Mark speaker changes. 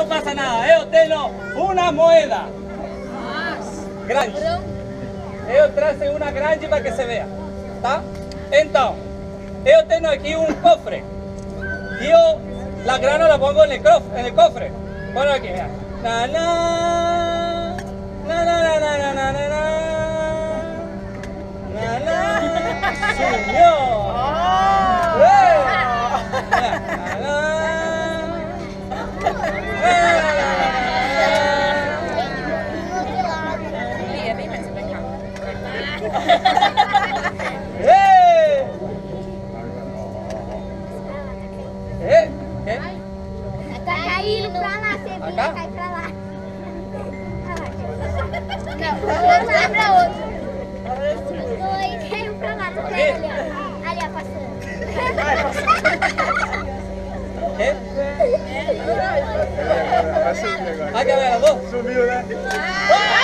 Speaker 1: Não passa nada. Eu tenho uma moeda. Grande. Eu trouxe uma grande para que se veja. Tá? Então, eu tenho aqui um cofre. E eu, a grana la pongo en el cofre. En el cofre. Ponlo aqui, mira. Na, na, na, na, na, na, na, na, na, na. Na, na, Ei! Ei! Ei!
Speaker 2: Tá caindo pra lá,
Speaker 1: Acá?
Speaker 2: cai pra lá. Não, vai pra outro. Foi, caiu pra lá, tá
Speaker 1: Aqui?
Speaker 2: ali, ó. Ali, ó, passando.
Speaker 1: Ei!
Speaker 3: Vai subir agora.
Speaker 1: Aqui, galera, vou!
Speaker 3: Subiu, né?
Speaker 1: Ah!